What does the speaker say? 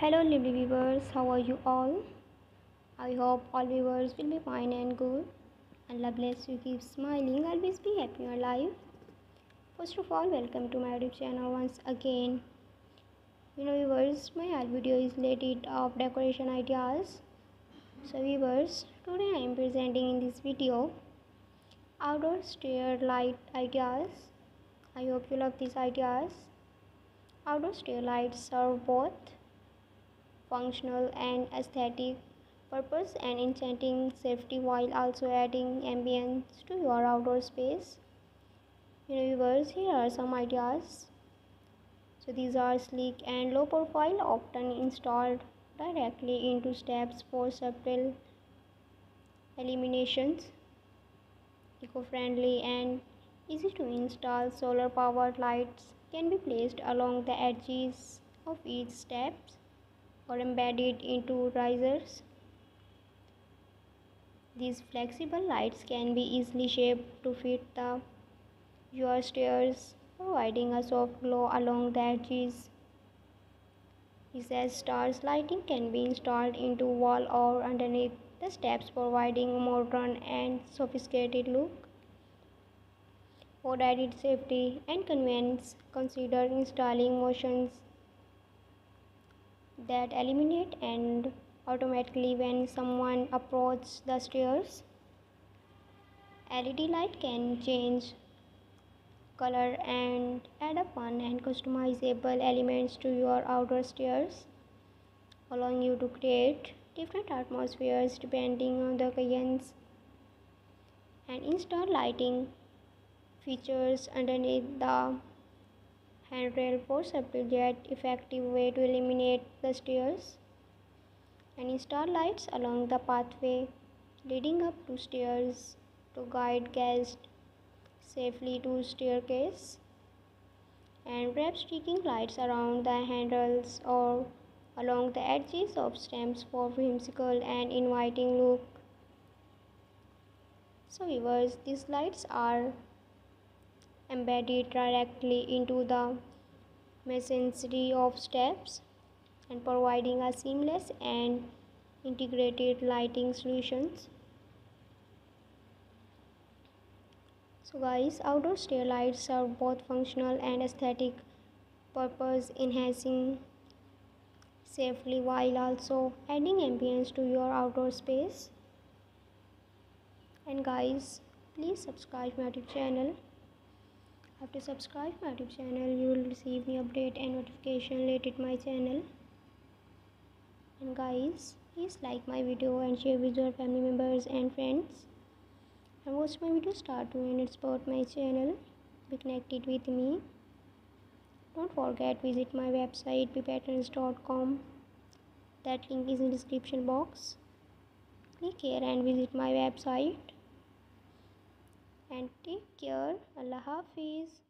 hello lovely viewers. How are you all? I hope all viewers will be fine and good. And allah bless you. Keep smiling. Always be happy in your life first of all welcome to my youtube channel once again. You know viewers my video is related of decoration ideas. So viewers today i am presenting in this video outdoor stair light ideas. I hope you love these ideas. Outdoor stair lights serve both functional and aesthetic purpose and enchanting safety while also adding ambience to your outdoor space. You know viewers here are some ideas. So these are sleek and low profile often installed directly into steps for subtle illuminations eco-friendly and easy to install. Solar powered lights can be placed along the edges of each steps or embedded into risers. These flexible lights can be easily shaped to fit the your stairs, providing a soft glow along the edges. Recessed stars lighting can be installed into wall or underneath the steps, providing a modern and sophisticated look. For added safety and convenience, consider installing motions that eliminate and automatically when someone approaches the stairs. LED light can change color and add a fun and customizable elements to your outdoor stairs allowing you to create different atmospheres depending on the occasions and install lighting features underneath the handrail for subtle yet effective way to eliminate the stairs and install lights along the pathway leading up to stairs to guide guests safely to staircase and wrap streaking lights around the handles or along the edges of stems for whimsical and inviting look. So viewers these lights are embedded directly into the machinery of steps and providing a seamless and integrated lighting solutions. So guys, outdoor stair lights serve both functional and aesthetic purpose enhancing safely while also adding ambience to your outdoor space. And guys, please subscribe my YouTube channel after subscribe my youtube channel. You will receive new update and notification related to my channel. And guys please like my video and share with your family members and friends. And watch my video start to end. Support my channel. Be connected with me. Don't forget visit my website Bepatterns.com that link is in description box. Click here and visit my website and take care. Allah hafiz